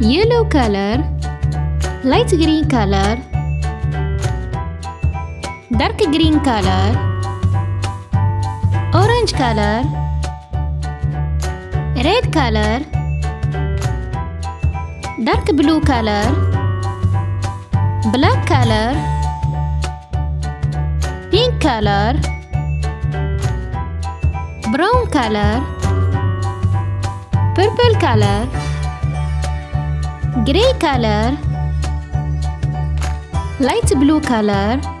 yellow color. Light green color. Dark green color. Orange color. Red color. Dark blue color. Black color. Pink color. Brown color. Purple color grey color. Light blue color.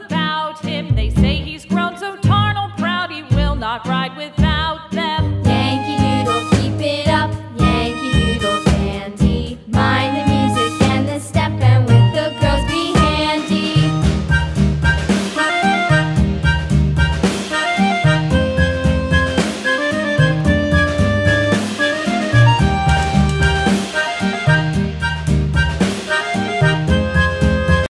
about him.